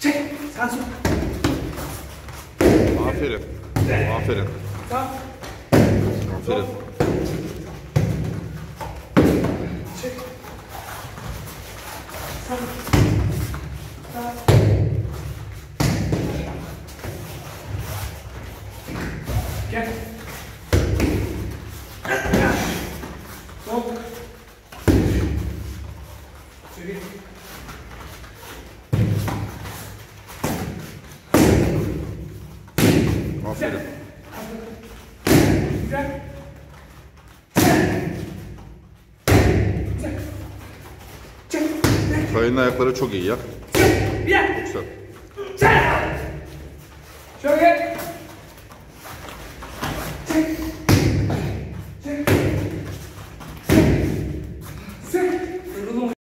Çek. Sen sok. Aferin. Aferin. Tamam. Aferin. Çek. Sen. Tamam. Gel. Sol. Çevir. Aferin. Güzel. Kayın ayakları çok iyi ya. Güzel. Şöyle. Çek.